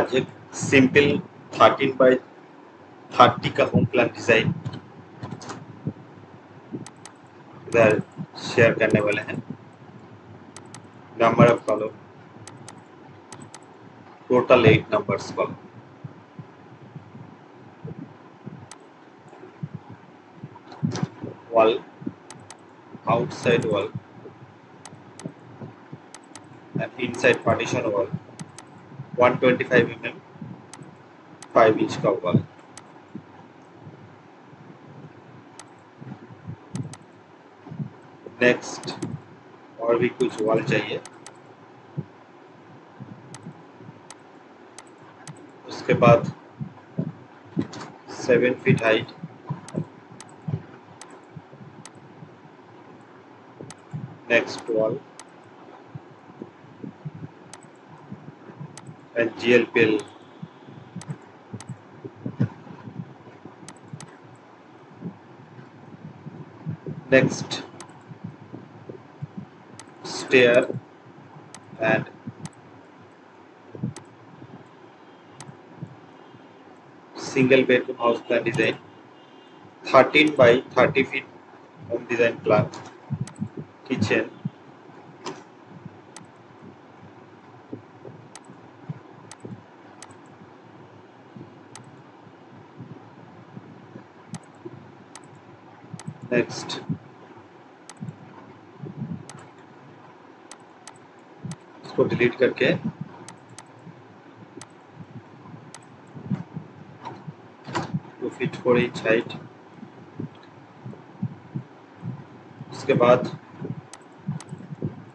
आज एक simple 13 by 30 का होम प्लान डिज़ाइन इधर शेयर करने वाले हैं। Number of column total eight numbers column wall outside wall and inside partition wall 125 mm 5 inch का wall नेक्स्ट और भी कुछ वॉल चाहिए। उसके बाद seven feet height next wall and GLPL next stair and single bedroom house plan design 13 by 30 feet home design plan kitchen next. इसको delete करके। Feet four inch height उसके बाद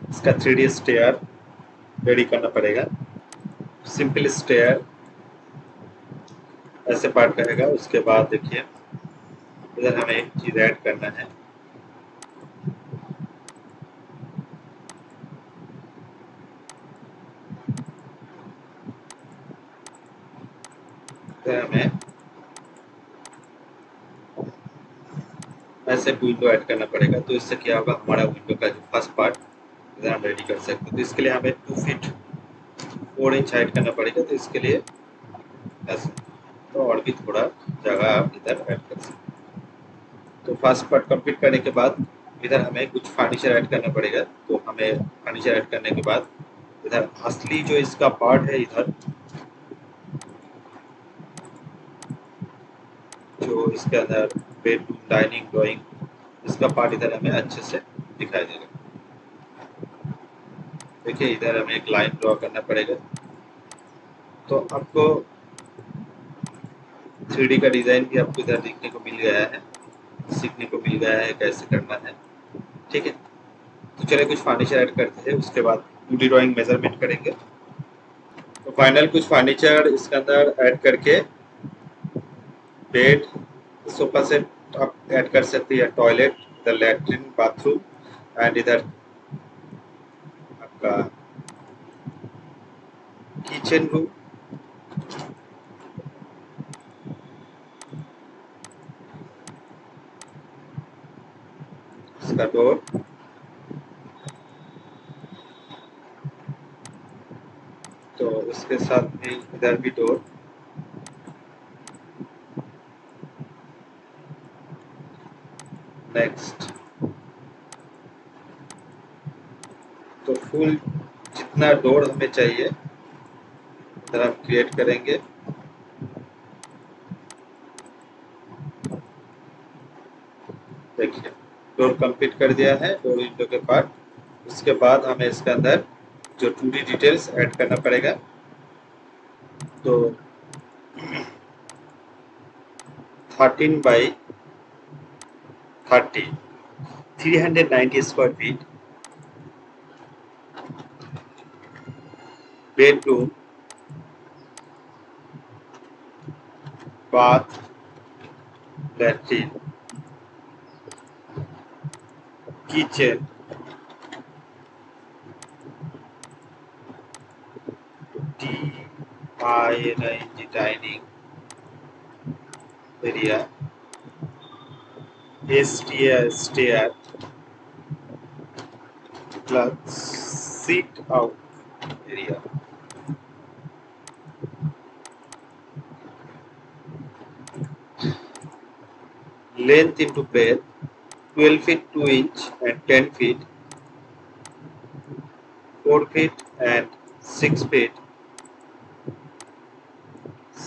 इसका थ्री डी स्टेयर रेडी करना पड़ेगा। Simple stair ऐसे part रहेगा उसके बाद देखिए। इधर हमें एक चीज़ ऐड करना है। हमें ऐसे विंडो ऐड करना पड़ेगा तो इससे क्या होगा, हमारा विंडो का जो फ़र्स्ट पार्ट इधर हम रेडी कर सकते हैं। तो इसके लिए हमें two feet four inch height करना पड़ेगा तो इसके लिए ऐसे। तो और भी थोड़ा जगह आप इधर ऐड कर सकते तो फ़र्स्ट पार्ट कंप्लीट करने के बाद इधर हमें कुछ फर्नीचर ऐड करना पड़ेगा। तो हमें फर्नीचर ऐड करने के बाद इधर असली जो इसका पार्ट है इधर, जो इसके अंदर बेडरूम डाइनिंग ड्राइंग इसका पार्ट इधर हमें अच्छे से दिखाई देगा। देखिए, इधर हमें एक लाइन ड्रॉ करना पड़ेगा। तो आपको थ्री का डिज़ाइन भी आपको इधर देखने को मिल गया है। सीखने को मिल गया है, कैसे करना है। ठीक है? तो चलिए कुछ फर्नीचर ऐड करते हैं, उसके बाद टू डी ड्रॉइंग मेज़रमेंट करेंगे। तो फाइनल कुछ फर्नीचर इसके अंदर ऐड करके बेड सोफा सेट आप ऐड कर सकते हैं टॉयलेट इधर लेटरिन बाथरूम एंड इधर आपका किचन रूम इसका डोर तो इसके साथ में इधर भी डोर नेक्स्ट तो फुल जितना डोर हमें चाहिए इधर हम क्रिएट करेंगे। देखिए। डोर कंप्लीट कर दिया है डोर विंडो के पार्ट उसके बाद हमें इसके अंदर जो टू डिटेल्स ऐड करना पड़ेगा। तो thirteen by thirty three hundred ninety square feet bedroom bath latrine kitchen dining area S T S T R club sit out area. length into breadth 12 feet 2 inch and 10 feet 4 feet and 6 feet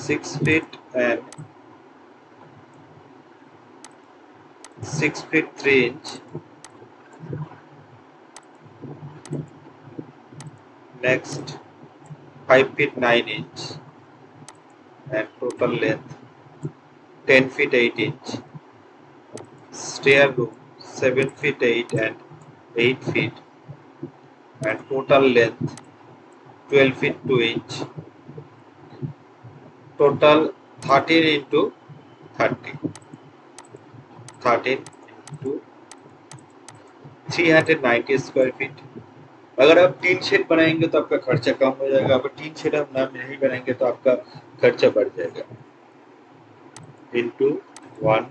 6 feet and 6 feet 3 inch. Next 5 feet 9 inch and total length 10 feet 8 inch. Stair room 7 feet 8 and 8 feet and total length 12 feet 2 inch. Total 13 into 30 13 into 390 square feet अगर आप तीन shed बनाएँगे तो आपका खर्चा कम हो जाएगा। अगर तीन शेड आप ना नहीं बनाएँगे तो आपका खर्चा बढ़ जाएगा। Into one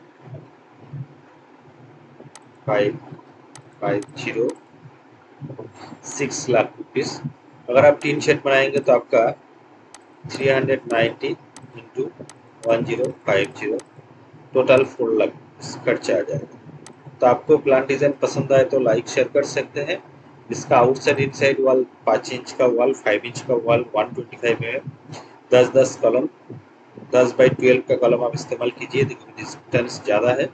six lakh rupees अगर आप तीन शेड बनाएँगे तो आपका three hundred ninety into one zero five zero total four lakh खर्चा आ जाएगा। तो आपको प्लान डिज़ाइन पसंद आए तो लाइक शेयर कर सकते हैं। इसका आउटसाइड इनसाइड वॉल पाँच इंच का वॉल फाइव इंच का वॉल वन ट्वेंटी फाइव में दस दस कलम दस बाई ट्वेल्व का कलम आप इस्तेमाल कीजिए। देखिए डिस्टेंस ज़्यादा है।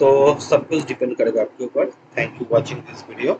तो सब कुछ डिपेंड करेगा आपके ऊपर. Thank you watching this video